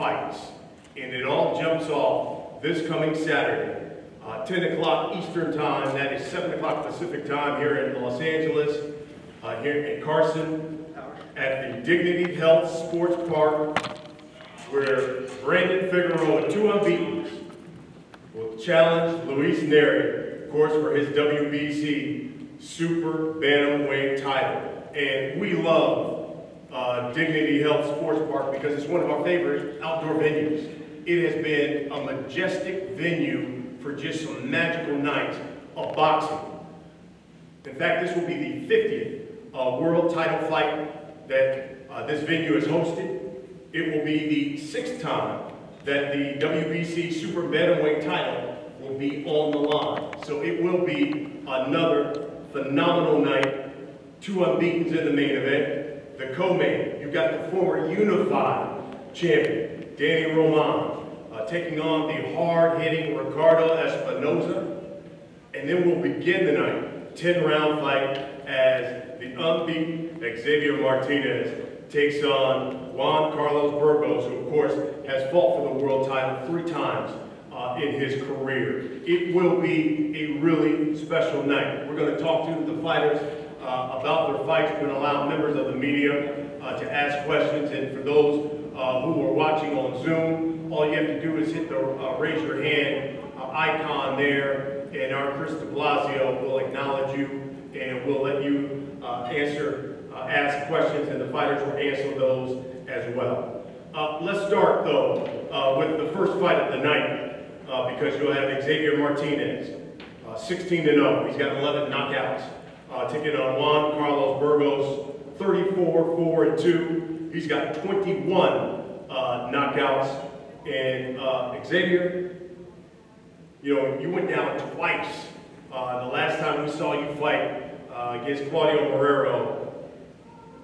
fights. And it all jumps off this coming Saturday, uh, 10 o'clock Eastern Time. That is 7 o'clock Pacific Time here in Los Angeles, uh, here in Carson, at the Dignity Health Sports Park, where Brandon Figueroa, two unbeaten, will challenge Luis Nery, of course, for his WBC Super Bantamweight title. And we love uh, Dignity Health Sports Park because it's one of our favorite outdoor venues. It has been a majestic venue for just some magical nights of boxing. In fact, this will be the 50th uh, world title fight that uh, this venue has hosted. It will be the sixth time that the WBC Super Bantamweight title will be on the line. So it will be another phenomenal night. Two unbeatens in the main event. The co-main, you've got the former unified champion, Danny Roman, uh, taking on the hard-hitting Ricardo Espinoza. And then we'll begin the night, 10-round fight, as the unbeaten Xavier Martinez takes on Juan Carlos Burgos, who of course has fought for the world title three times uh, in his career. It will be a really special night. We're going to talk to the fighters uh, about their fights. We're going to allow members of the media uh, to ask questions. And for those uh, who are watching on Zoom, all you have to do is hit the uh, raise your hand uh, icon there, and our Chris de Blasio will acknowledge you and we'll let you answer, ask questions, and the fighters will answer those as well. let's start, though, with the first fight of the night, because you'll have Xavier Martinez, 16 0. He's got 11 knockouts uh, taking on Juan Carlos Burgos, 34, 4, and 2. He's got 21 uh, knockouts. And uh, Xavier, you know, you went down twice. Uh, the last time we saw you fight uh, against Claudio Marrero,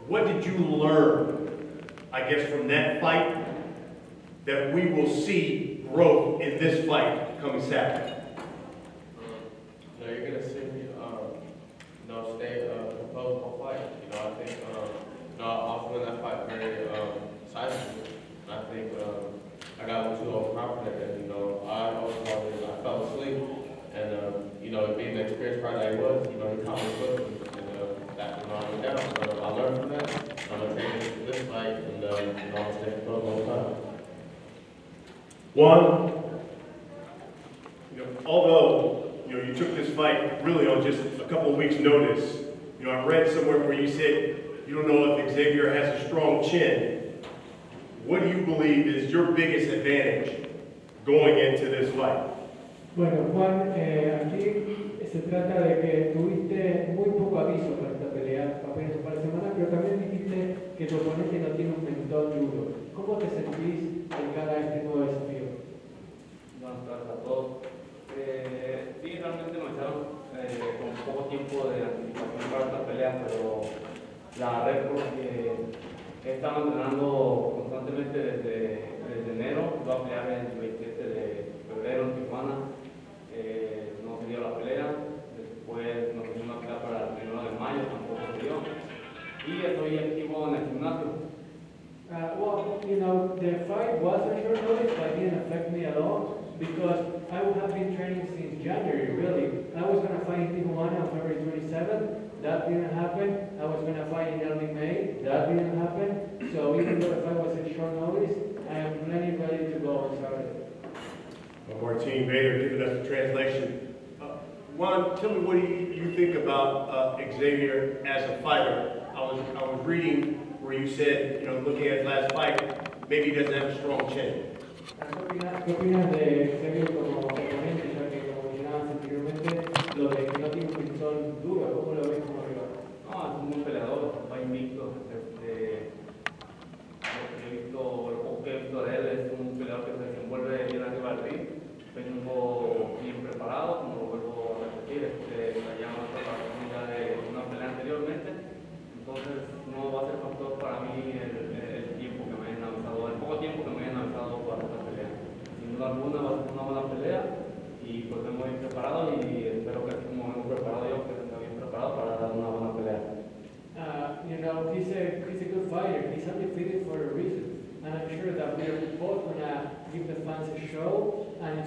what did you learn, I guess, from that fight that we will see growth in this fight coming Saturday? No, you're going to see know, stay uh, composed on fight. You know, I think, um, you know, I also in that fight very um, sizable. I think um, I got a little too overconfident, and you know, I also I fell asleep, and um, you know, being the experienced fighter I was, you know, he caught me quickly, and uh, that you know, I down. So I learned from that. I'm take it to this fight, and um, you know, I'm gonna stay composed the time. One, you know, although you know, you fight really on just a couple of weeks' notice. You know, I read somewhere where you said you don't know if Xavier has a strong chin. What do you believe is your biggest advantage going into this fight? Bueno, Juan, eh, aquí se trata de que tuviste muy poco aviso para esta pelea, apenas un par de semanas, pero también dijiste que tu oponente no tiene un mentón duro. ¿Cómo te sentís de cara a este nuevo desafío? Buenas tardes a todos. Eh, sí, realmente nos echaron eh, con poco tiempo de anticipación para esta pelea, pero la red porque he estado entrenando constantemente desde, desde enero, voy a pelear el 27 de febrero en Tijuana, eh, no se dio la pelea, después nos dimos una pelea para el 1 de mayo, tampoco se dio, y estoy activo en el gimnasio. Uh, well, you know, the fight was a short notice, but it didn't affect me at all because I would have been training since January, really. I was going to fight in Tijuana on February 27th. That didn't happen. I was going to fight in early May. That didn't happen. So even though the fight was a short notice, I am plenty ready to go on Saturday. Well, Martine Bader giving us the translation. Uh, Juan, tell me what you, you think about uh, Xavier as a fighter? I was, I was reading where you said, you know, looking at his last fight, maybe he doesn't have a strong chin. ¿Qué opinas de Xavier como oponente, ya que como mencionabas anteriormente, lo de que no tiene un pistón duro, ¿cómo lo ves como rival? No, es un buen peleador, va invicto. Este, he visto, lo que he visto de él, es un peleador que se desenvuelve bien arriba del ring. Vengo bien preparado,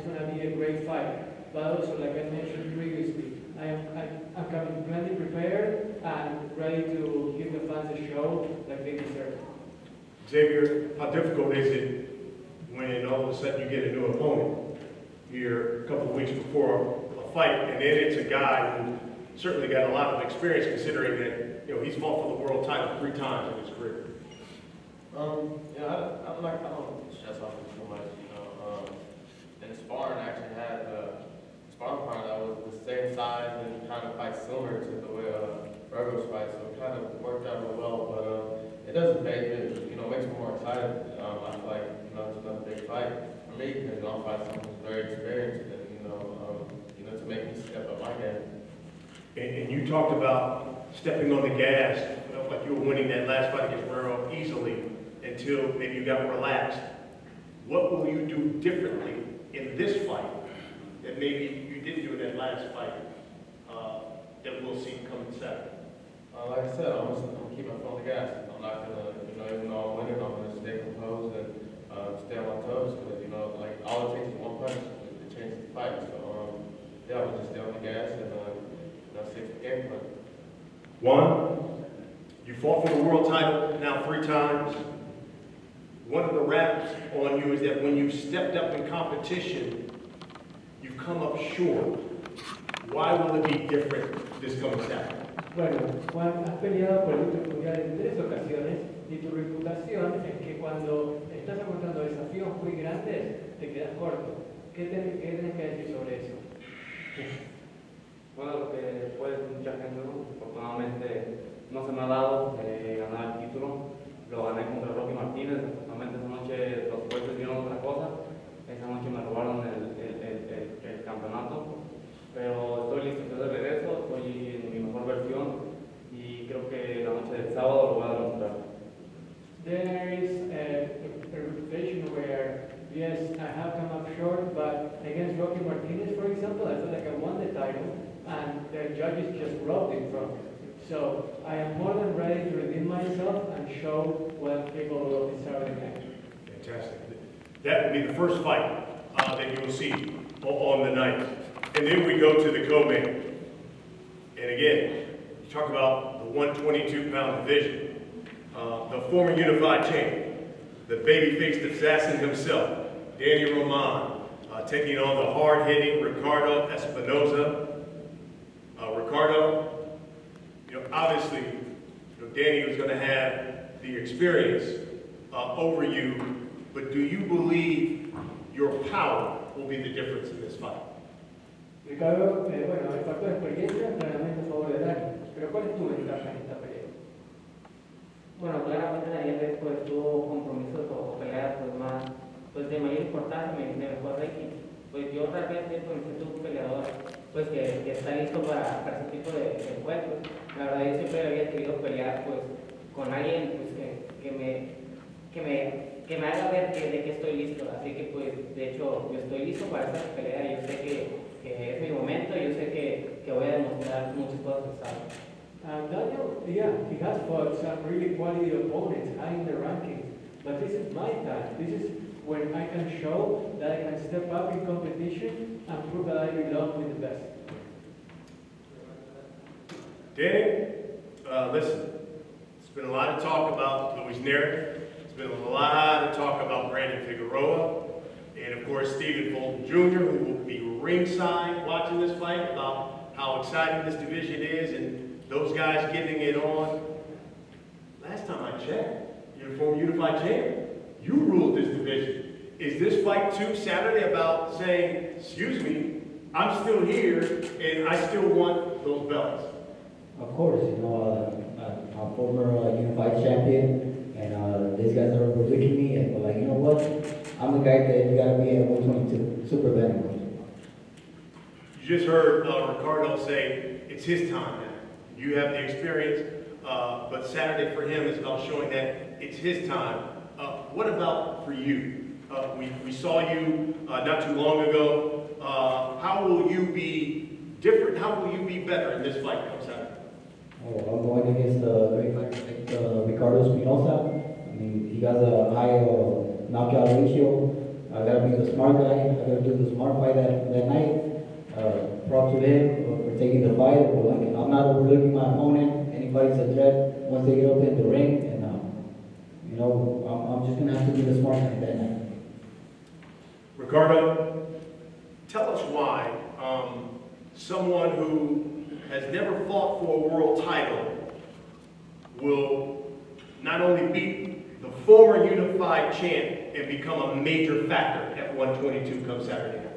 show, and it's gonna be a great fight. But also, like I mentioned previously, I am, I- I'm coming plenty prepared and ready to give the fans a show like they deserve. Xavier, how difficult is it when all of a sudden you get a new opponent here a couple of weeks before a fight, and then it's a guy who certainly got a lot of experience considering that, you know, he's fought for the world title three times in his career. Um, you know, I, I'm like, I don't stress off it too much, you know, um, and sparring actually had, uh, sparring partner that was the same size and kind of quite similar to the way, uh, fight, so it kind of worked out real well, but, um, it doesn't phase me, you know, makes me more excited, um, I feel like, you know, it's another big fight for me, because, know, I'm fighting someone who's very experienced, and, you know, um, you know, to make me step up my game. And, and you talked about stepping on the gas, you felt like you were winning that last fight against Guerrero easily until maybe you got relaxed. What will you do differently in this fight that maybe you didn't do in that last fight, that we'll see coming Saturday? Uh, like I said, I'm just, I'm gonna keep my foot on the gas. I'm not gonna, you know, even though I'm winning, I'm gonna stay composed and, uh, stay on my toes, because, you know, like, all it takes is one punch to change the fight, so, um, yeah, I'm gonna just stay on the gas and, uh, you know, stick to the game plan. One, you fought for the world title now three times. One of the raps on you is that when you've stepped up in competition, you've come up short. Why will it be different this coming Saturday? Bueno, Juan, has peleado por el título mundial en tres ocasiones y tu reputación es que cuando estás afrontando desafíos muy grandes te quedas corto. ¿Qué, te- qué tienes que decir sobre eso? Bueno, lo que pues mucha gente, ¿no? afortunadamente no se me ha dado eh, ganar el título. Lo gané contra Rocky Martínez, desafortunadamente esa noche los jueces vieron otra cosa. Esa noche me robaron el, el, el, el- el campeonato. Pero estoy listo, estoy de regreso, estoy en mi mejor versión y creo que la noche del sábado lo voy a demostrar. There is a, a reputation where, yes, I have come up short, but against Rocky Martinez, for example, I feel like I won the title, and the judges just robbed it from me. So I am more than ready to redeem myself and show what people will capable of this Fantastic. That will be the first fight uh, that you will see on the night. And then we go to the co-main. And again, you talk about the 122-pound division. Uh, the former unified champion, the baby-faced assassin himself, Danny Roman, uh, taking on the hard-hitting Ricardo Espinoza. Uh, Ricardo, you know, obviously, you know, Danny was going to have the experience uh, over you, but do you believe your power will be the difference in this fight? Ricardo, eh, bueno, el factor de experiencia claramente a favor de Dani, pero ¿cuál es tu ventaja en esta pelea? Bueno, claramente Daniel pues tuvo compromisos o, peleas pues más pues de mayor importancia, de mejor ranking. Pues yo realmente pues me siento un peleador pues que, que está listo para, para ese tipo de, de encuentros. La verdad yo siempre había querido pelear pues con alguien pues que, que me que me que me haga ver de que estoy listo. Así que pues de hecho yo estoy listo para esta pelea. Yo sé que, que es mi momento, yo sé que, que voy a demostrar muchas cosas el sábado. Um, Daniel, yeah, he has fought some really quality opponents high in the rankings, but this is my time. This is when I can show that I can step up in competition and prove that I belong with the best. Danny, uh, listen, it's been a lot of talk about Luis Nery. It's been a lot of talk about Brandon Figueroa. And of course, Stephen Fulton Jr., who will be ringside watching this fight about how exciting this division is and those guys getting it on. Last time I checked, you're former unified champion. You ruled this division. Is this fight too Saturday about saying, excuse me, I'm still here and I still want those belts? Of course, you know, uh, uh, I'm a former uh, unified champion, and uh, these guys are overlooking me, and like, you know what? I'm the guy that you gotta be at 122, super bantamweight. You just heard uh, Ricardo say it's his time now. You have the experience, uh, but Saturday for him is about showing that it's his time. Uh, what about for you? Uh, we, we saw you uh, not too long ago. Uh, how will you be different? How will you be better in this fight come? Oh, I'm going against uh, great fighter Ricardo Espinoza. I mean, he got a high knockout ratio. I gotta be the smart guy. I gotta do the smart fight that, that night. Uh, props to him for, taking the fight. But like, I'm not overlooking my opponent. Anybody's a threat once they get up in the ring. And, uh, you know, I'm, I'm just gonna have to be the smart guy that night. Ricardo, tell us why um, someone who has never fought for a world title will not only beat the former unified champ and become a major factor at 122 come Saturday night.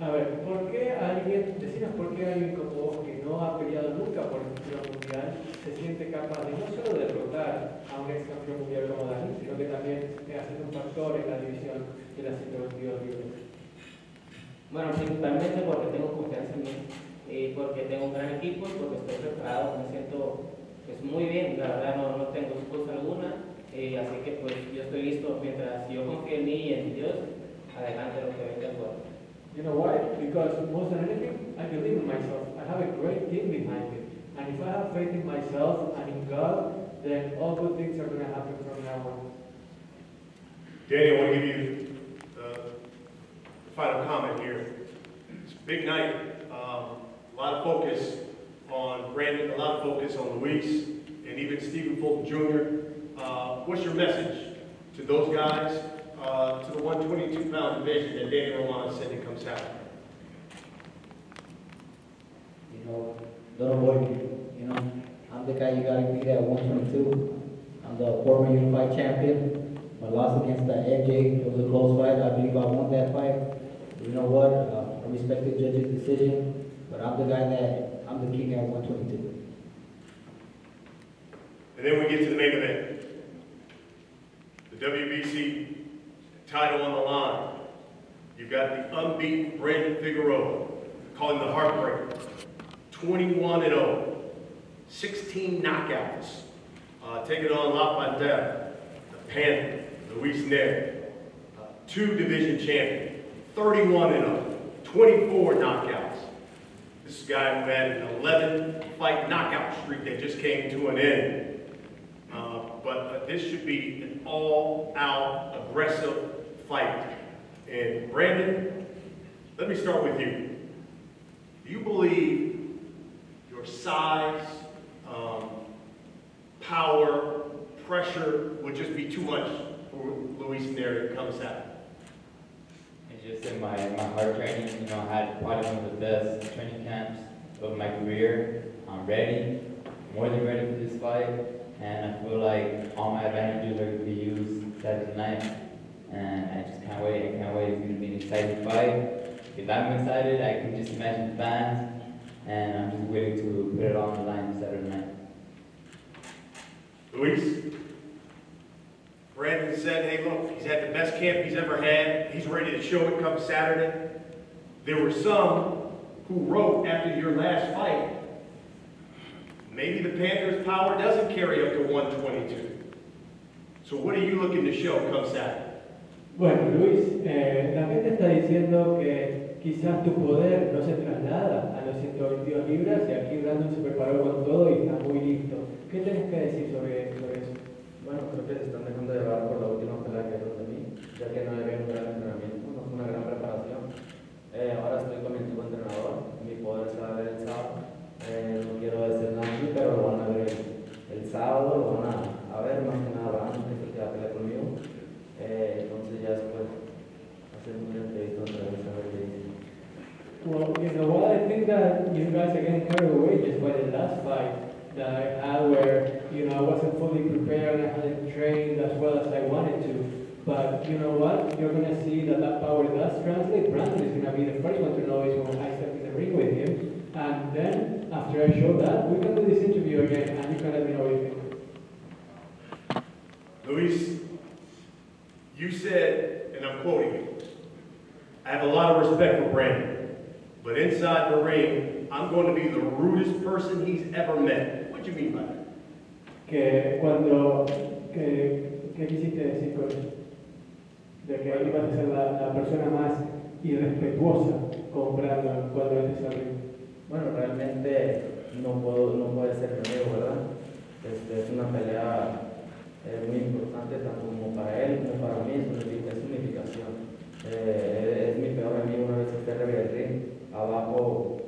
A ver, ¿por qué alguien, decinos por qué alguien como vos que no ha peleado nunca por el título mundial se siente capaz de no solo derrotar a un ex campeón mundial como Dani, sino que también ha sido un factor en la división de las 122 libras? Bueno, principalmente porque tengo confianza en mí, y porque tengo un gran equipo, y porque estoy preparado, me siento pues, muy bien, la verdad no, no tengo excusa alguna, eh, así que pues yo estoy listo, mientras yo confío en mí y en Dios, adelante You know why? Because most than anything, I believe in myself. I have a great team behind me. And if I have faith in myself and in God, then all good things are going to happen from now on. Danny, I want to give you uh, the final comment here. It's a big night. Um, a lot of focus on Brandon, a lot of focus on Luis, and even Stephen Fulton Jr. Uh, what's your message to those guys, uh, to the 122 pound division that Danny Romano said to comes Saturday? You know, don't avoid me. You know, I'm the guy you gotta beat at 122. I'm the former unified champion. My loss against the AJ, it was a close fight. I believe I won that fight. You know what? Uh, I respect the judge's decision, but I'm the guy that I'm the king at 122. And then we get to the main event. The WBC title on the line. You've got the unbeaten Brandon Figueroa, calling the heartbreaker. 21 and 0, 16 knockouts. Uh, taking on LaFontaine, the Panther, Luis Nery, uh, two division champion, 31 and 0, 24 knockouts. This guy who had an 11 fight knockout streak that just came to an end. Uh, but uh, this should be an all-out aggressive fight. And Brandon, let me start with you. Do you believe your size, um, power, pressure would just be too much for Luis Nery to come Saturday? It's just in my, my hard training, you know, I had probably one of the best training camps of my career. I'm ready, more than ready for this fight, and I feel like all my advantages are going to be used Saturday night. And I just can't wait, I can't wait. It's going to be an exciting fight. If I'm excited, I can just imagine the fans, and I'm just waiting to put it on the line Saturday night. Luis? Brandon said, hey, look, he's had the best camp he's ever had. He's ready to show it come Saturday. There were some who wrote after your last fight, maybe the Panthers' power doesn't carry up to 122. So what are you looking to show come Saturday? Bueno, Luis, eh, la gente está diciendo que quizás tu poder no se traslada a los 122 libras y aquí Brandon se preparó con todo y está muy listo. ¿Qué tenés que decir sobre, eso? Bueno, creo que se están dejando llevar por la última pelea que dieron de mí, ya que no había un gran entrenamiento, Well, you know, well, I think that you guys are getting carried away just by the last fight that I had where, you know, I wasn't fully prepared, I hadn't trained as well as I wanted to. But you know what? You're going to see that that power does translate. Brandon is going to be the first one to know it when I step in the ring with him. And then, after I show that, we can do this interview again and you can let me know what you think. Luis, you said, and I'm quoting you, I have a lot of respect for Brandon, but inside the ring, I'm going to be the rudest person he's ever met. What do you mean by that? Que cuando, que, ¿qué quisiste decir con eso? De que ibas a ser la, la persona más irrespetuosa con Brandon cuando entres al ring. Bueno, realmente no, puedo, no puede ser mi amigo, ¿verdad? Este, es una pelea eh, muy importante tanto como para él como para mí. Es una, es unificación. Eh, es mi peor amigo una vez que arriba del. Abajo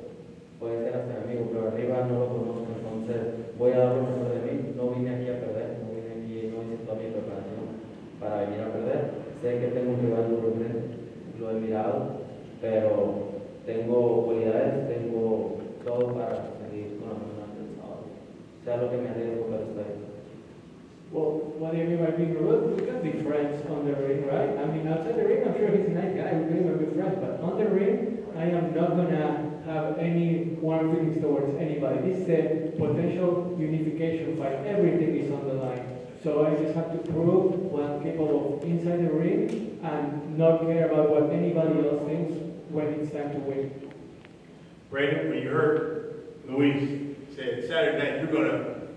puede ser hasta mi amigo, pero arriba no lo conozco, entonces voy a dar lo mejor de mí. No vine aquí a perder, no vine aquí, no hice toda mi preparación para venir a perder. Sé que tengo un rival duro lo he mirado, pero tengo cualidades, tengo todo para seguir con la mano del sábado. Sea lo que me arriesgo, pero estoy. Well, what do you mean by being rude? We can be friends on the ring, right? I mean, outside the ring, I'm sure he's a nice guy. We can be friends, but on the ring, I am not gonna have any warm feelings towards anybody. This is a potential unification fight. Everything is on the line. So I just have to prove what I'm capable of inside the ring and not care about what anybody else thinks when it's time to win. Brandon, when you heard Luis say Saturday night, you're gonna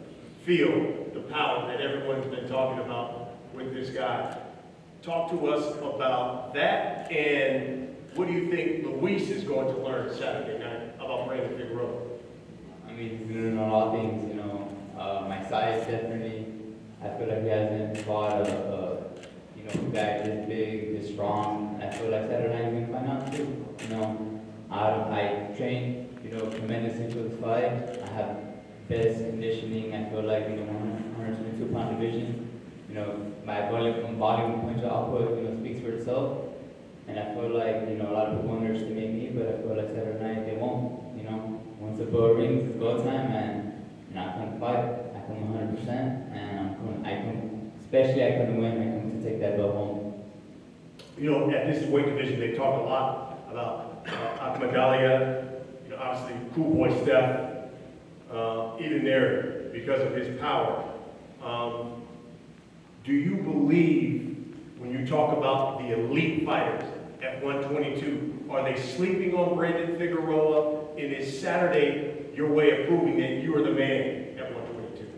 feel the power that everyone's been talking about with this guy. Talk to us about that and what do you think Luis is going to learn Saturday night about Brandon Figueroa? I mean, he's gonna know a lot of things, you know. Uh, my size definitely. I feel like he hasn't fought a, a you know, guy this big, this strong. I feel like Saturday night he's gonna find out too. You know, I, I trained, you know, tremendously for this fight. I have best conditioning. I feel like you know, 122 pound division. You know, my volume, volume punch output, you know, speaks for itself. And I feel like, you know, a lot of people underestimate me, but I feel like Saturday night they won't, you know. Once the bell rings, it's go time, and, and I come fight. I come 100%, and I'm coming, I come, especially I come to win, I come to take that belt home. You know, at this weight division, they talk a lot about uh, Akhmadaliev, you know, obviously Cool Boy Steph, uh, even there because of his power. Um, do you believe when you talk about the elite fighters at 122, are they sleeping on Brandon Figueroa? And is Saturday your way of proving that you are the man at 122?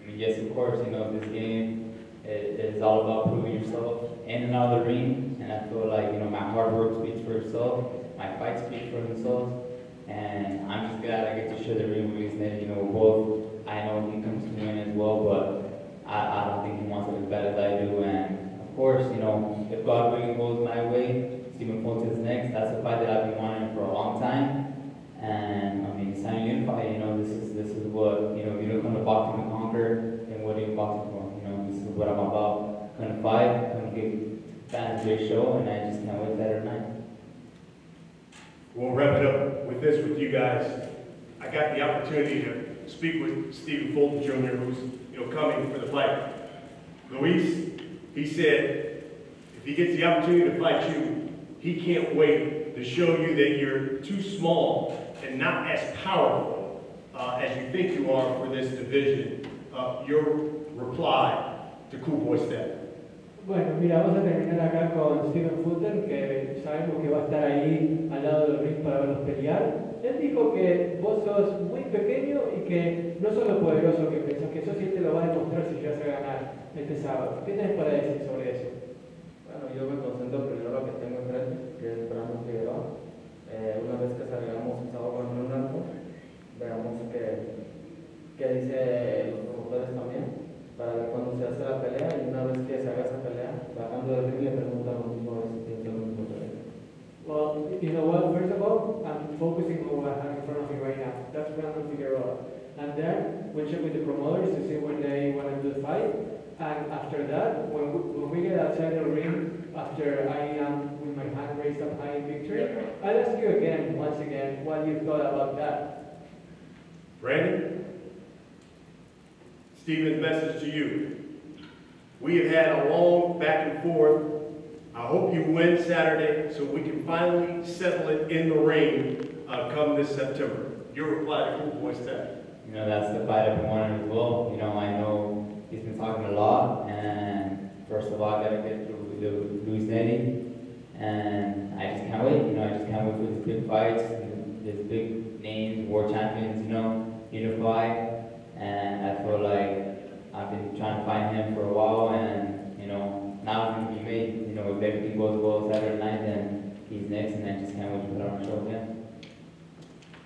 I mean, yes, of course, you know, this game is, is all about proving yourself in and out of the ring. And I feel like, you know, my hard work speaks for itself. My fight speaks for themselves. And I'm just glad I get to share the ring with Luis You know, both, I know he comes to win as well, but I, I don't think he wants it as bad as I do. And of course, you know, if God willing goes my way, Stephen Fulton is next. That's a fight that I've been wanting for a long time. And I mean, signing unify, you know, this is this is what you know. You don't come to boxing to conquer, and what are you boxing for? You know, this is what I'm about. Come to fight, come to give fans a great show, and I just can't wait Saturday night. We'll wrap it up with this with you guys. I got the opportunity to speak with Stephen Fulton Jr., who's you know coming for the fight. Luis, he said if he gets the opportunity to fight you, he can't wait to show you that you're too small and not as powerful uh, as you think you are for this division. Uh, your reply to Cool Boy Steph. Bueno, mira, vamos a terminar acá con Stephen Fulton, que sabemos que va a estar ahí al lado del ring para verlos pelear. Él dijo que vos sos muy pequeño y que no sos lo poderoso que pensás que y él te lo va a demostrar si llegas a ganar este sábado. ¿Qué tenés para decir sobre eso? Bueno, yo me concentro primero en lo que tengo enfrente, que es Brandon Figueroa. Eh, una vez que salgamos el sábado con un alto, veamos qué, qué dice los promotores también, para ver cuándo se hace la pelea y una vez que se haga esa pelea, bajando del ring le preguntan lo mismo a si piensa lo mismo que él. Well, you know what? First of all, I'm focusing on what I have in front of me right now. That's Brandon Figueroa. And then we'll check with the promoters to see when they want to do the fight. And after that, when we, when we get outside the ring, after I am with my hand raised up high in victory, I'll ask you again, once again, what you thought about that. Brandon, Stephen's message to you. We have had a long back and forth. I hope you win Saturday so we can finally settle it in the ring uh, come this September. Your reply to Cool Boy Steph. You know, that's the fight I've been wanting as well. You know, I know he's been talking a lot, and first of all, I gotta get through Luis Nery, and I just can't wait. You know, I just can't wait for these big fights, these big names, war champions. You know, unify, and I feel like I've been trying to find him for a while, and you know, now it's gonna be made. You know, if everything goes well Saturday night, then he's next, and I just can't wait to put on a show again.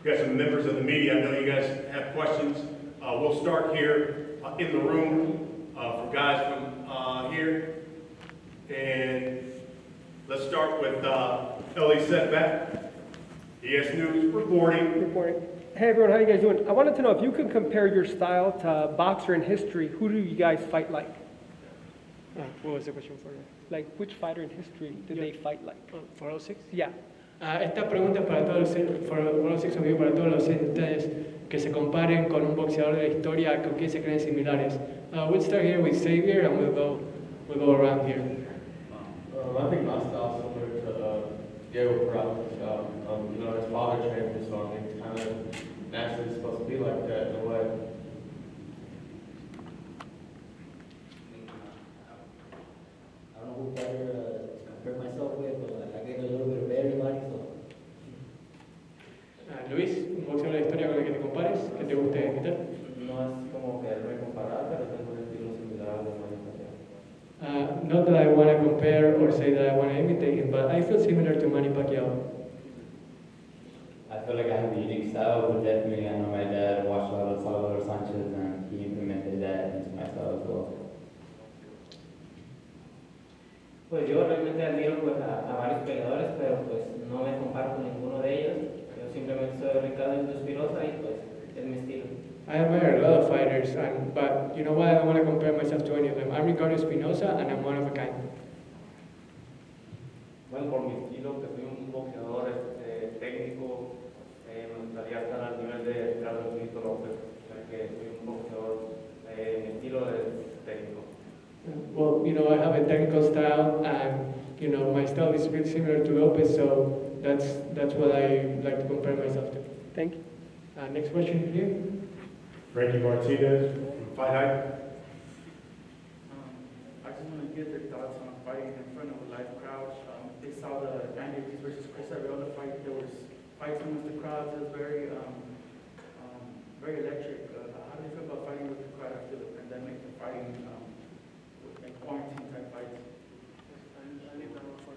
We've got some members of the media. I know you guys have questions. Uh, we'll start here uh, in the room uh, for guys from uh, here. And Let's start with uh, Elie Seckbach. ES News reporting. reporting. Hey everyone, how you guys doing? I wanted to know if you could compare your style to boxer in history. Who do you guys fight like? Uh, what was the question for you? Like which fighter in history did they fight like? 406. Yeah. Ah, esta pregunta es para todos los for, 406 amigo, para todos los ustedes que se comparen con un boxeador de la historia con quien se creen similares. Uh, we'll start here with Xavier and we'll go we'll go around here. Um, I think my style is similar to uh, Diego Peralta's style. Um, you know, his father trained him, so I think it's kind of naturally supposed to be like that in a way. I don't know who fighter uh, to compare myself with, but like, I get a little bit of everybody, so. Ah, Luis, un boxeador historia con el que te compares, que te guste imitar. No es como quererme comparar, pero tengo un estilo similar al de Manny Uh, not that I want to compare or say that I want to imitate him, but I feel And he implemented that into my style as well. Pues yo realmente admiro pues, a, a varios peleadores, pero pues no me comparo con ninguno de ellos. Yo simplemente soy Ricardo Indospirosa y pues es mi estilo. I admire a lot of fighters, and, but you know what? I don't want to compare myself to any of them. I'm Ricardo Espinosa, and I'm one of a kind. Bueno, por mi estilo, que soy un boxeador este, técnico, eh, me gustaría estar al nivel de Ricardo Benito López, que soy un boxeador, eh, mi estilo es técnico. Well, you know, I have a technical style, and you know, my style is pretty similar to Lopez, so that's that's what I like to compare myself to. Thank you. Uh, next question here. Frankie Martinez from FightHype. Um, I just want to get their thoughts on fighting in front of a live crowd. Um, they saw the Andy Ruiz versus Chris Arreola fight. There was fights amongst the crowds. It was very, um, um, very electric. Uh, how do you feel about fighting with the crowd after the pandemic and fighting um, in quarantine type fights? I leave that one for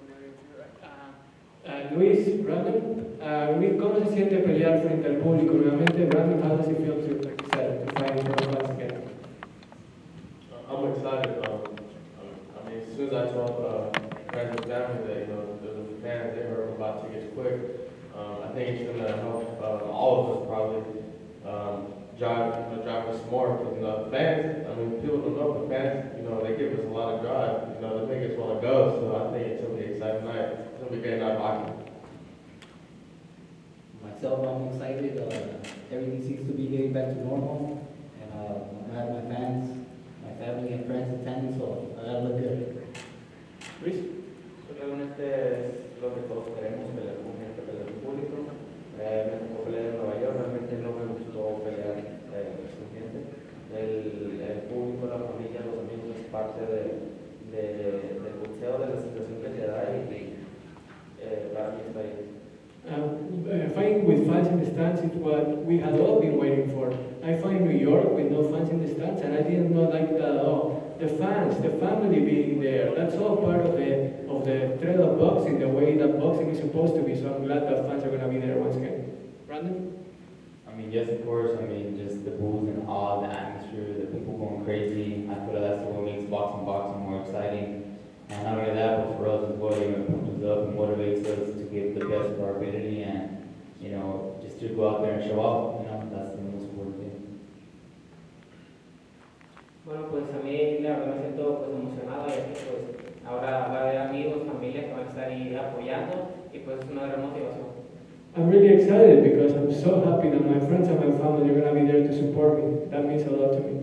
Uh, Luis, Brandon, uh, Luis, ¿cómo se siente pelear frente al público nuevamente? Brandon, how does it feel to, like you said, to fight in front of us again? Uh, I'm excited. Um, um, I mean, as soon as I told uh, friends and family that you know there was a fan, they were about to get quick. Um, I think it's gonna help uh, all of us probably um, drive, you know, drive us more. Because you know, fans. I mean, people don't know, but fans, you know, they give us a lot of drive. You know, they make us want to go. So I think it's gonna be an exciting night. It's gonna be a great night of hockey. Myself, I'm excited. Uh, everything seems to be getting back to normal, and uh, I have my fans, my family, and friends attending, so I gotta look good. Luis? Pues realmente es lo que todos queremos, pelear con gente, pelear con público. Eh, me tocó pelear en Nueva York, realmente no me gustó pelear eh, con gente. El, el público, la familia, los amigos es parte de, de- del boxeo, de la situación que te da y eh, para mí está ahí. Um, uh, fighting with fans in the stands is what we had all been waiting for. I fought in New York with no fans in the stands, and I did not like that at all. The fans, the family being there, that's all part of the of the boxing, the way that boxing is supposed to be. So I'm glad that fans are going to be there once again. Brandon? I mean, yes, of course. I mean, just the boos and all, the atmosphere, the people going crazy. I feel like that's what makes boxing boxing more exciting. And not only that, but for us as well, you know, it pumps us up and motivates us to give the best of our ability and, you know, just to go out there and show off. You know, that's the most important thing. Bueno, pues a mí la verdad me siento pues emocionado ya que pues ahora va a haber amigos, familia que van a estar ahí apoyando y pues es una gran motivación. I'm really excited because I'm so happy that my friends and my family are going to be there to support me. That means a lot to me.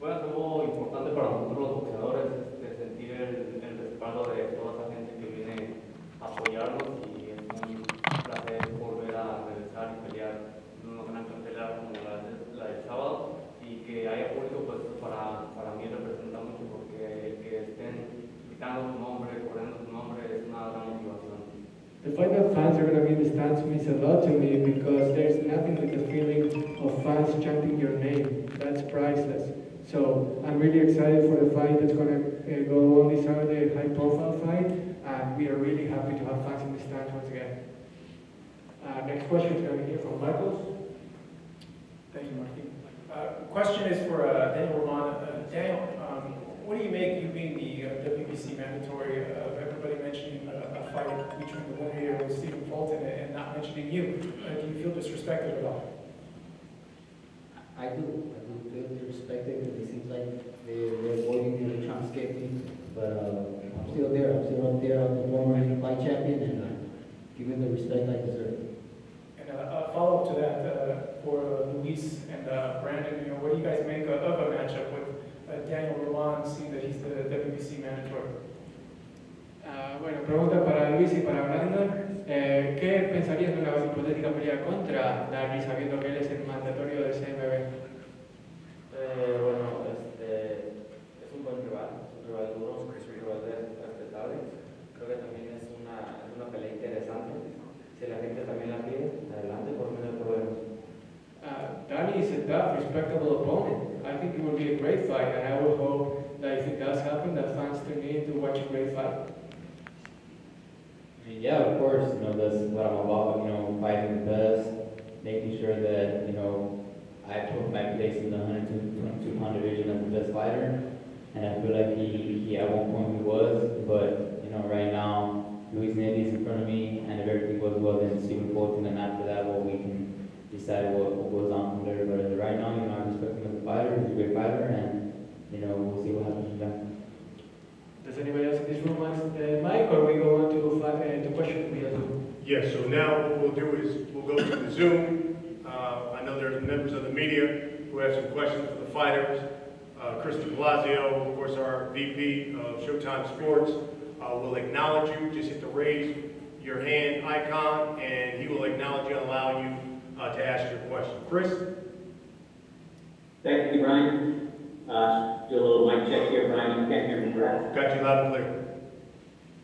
Bueno, es algo importante para nosotros los boxeadores, este, sentir el, el respaldo de toda esa gente que viene a apoyarnos y es un placer volver a regresar y pelear en una gran cartelera como la, de- la del sábado y que haya público, pues eso para, para mí representa mucho porque el que estén gritando su nombre, corriendo su nombre es una gran motivación. The that fans are going to be in the stands means a lot to me because there's nothing like the feeling of fans chanting your name. That's priceless. So I'm really excited for the fight that's going to uh, go on this Saturday, high profile fight, and we are really happy to have fans in the stands once again. Uh, next question is going to be here from Marcos. Thank you, Martin. Uh, Question is for uh, Daniel Romano. Uh, Daniel, what do you make, you being the uh, WBC mandatory, of everybody mentioning a, a fight between the winner here with Stephen Fulton and not mentioning you? Uh, do you feel disrespected at all? I do, I do feel disrespected because it seems like they, they're avoiding me, they're trying to escape me. But, uh, I'm still there, I'm still up there, I'm the former fight champion and uh, giving the respect I deserve. And uh, a follow-up to that, uh, for uh, Luis and uh, Brandon, you know, what do you guys make of of a matchup with uh, Daniel Roman, seeing that he's the WBC mandatory? Ah, bueno, pregunta para Luis y para Brandon. Eh, ¿Qué pensarías de una hipotética pelea contra Dani sabiendo que él es el mandatorio del CMB? Eh, bueno, este, es un buen rival, es un rival duro, es un rival respetable. Creo que también es una, es una pelea interesante. Si la gente también la pide, adelante, por hay problema. Uh, Danny is a tough, respectable opponent. I think it will be a great fight, and I would hope that if it does happen, that fans tune in to watch a great fight. Yeah, of course, you know, that's what I'm about, you know, fighting the best, making sure that, you know, I put my place in the 102 pound division as the best fighter. And I feel like he, he at one point he was, but, you know, right now, Luis is in front of me, and if everything goes well, then Stephen Fulton, and after that, well, we can decide what, what goes on from there. But right now, you know, I respect him as a fighter, he's a great fighter, and, you know, we'll see what happens from there. Does anybody else in this room want the mic, or we go on to, fi- uh, to question via Zoom? Yes, so now what we'll do is, we'll go to the Zoom. Uh, I know there's members of the media who have some questions for the fighters. Uh, Chris de Blasio, of course, our VP of Showtime Sports, uh, will acknowledge you. Just hit the raise your hand icon, and he will acknowledge you and allow you uh, to ask your question. Chris? Thank you, Brian. Uh, do a little mic check here, Brian. You can't hear me, correct? Got you loud and clear.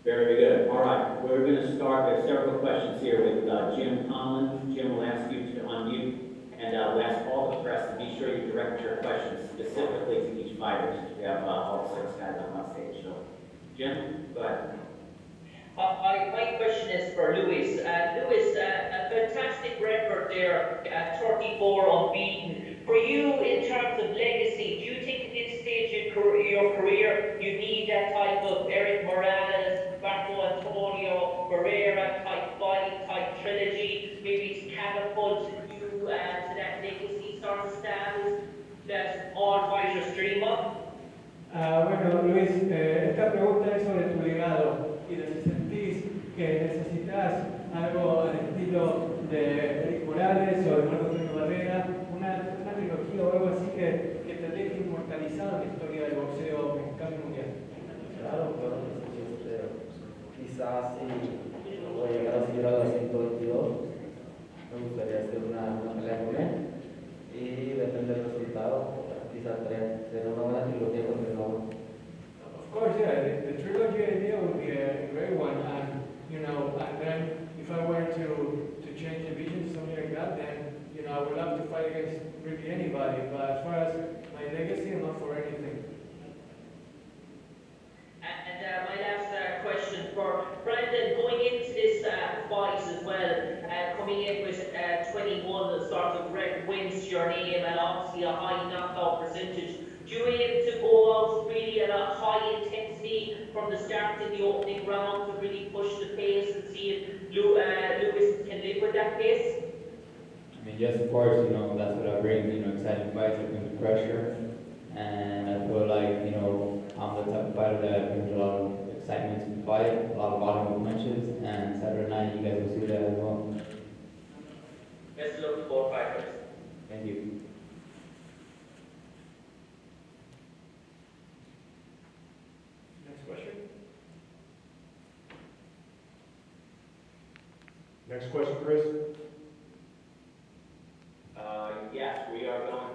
Very good. All right, we're going to start with several questions here with uh, Jim Conlon. Jim will ask you to unmute, and uh, we'll ask all the press to be sure you direct your questions specifically to each fighter, since we have uh, all six guys on stage. So, Jim, go ahead. Uh, I, my question is for Lewis. Uh, Lewis, uh, a fantastic record there, uh, 34 unbeaten. For you, in terms of legacy, do you think at this stage car- your career you need that type of Erik Morales, Marco Antonio, Barrera type fight, type trilogy, maybe to catapult you uh, to that legacy sort of status that all fighters dream of? Ah, bueno, Luis, eh, esta pregunta es sobre tu legado y que necesitas algo al estilo de Eric Morales o de Marco Antonio Barrera, una, una trilogía o algo así que, que te deje inmortalizado en la historia del boxeo mexicano y mundial. Claro, claro sí. Este, quizás si voy a llegar a seguir a la 122, me gustaría hacer una, una pelea con él. Y depende del resultado, quizás tres, será una buena trilogía con el nombre. Of course, yeah, the, the trilogy idea would be a great one, and you know, and then if I were to to change divisions, something like that, then you know, I would love to fight against really anybody. But as far as my legacy, I'm not for anything. And uh, my last uh, question for Brandon, going into this uh, fight as well, uh, coming in with uh, 21 that sort of wins your name and obviously a high knockout percentage. Do you aim to go out really at a high intensity from the start in the opening round to really push the pace and see if Lew- uh, Lewis can live with that pace? I mean, yes, of course, you know, that's what I bring, you know, exciting fights, I bring the pressure. And I feel like, you know, I'm the type of fighter that brings a lot of excitement to the fight, a lot of volume of punches, and Saturday night, you guys will see that as well. Best of luck to both fighters. Thank you. Next question, Chris? Uh, yes, we are going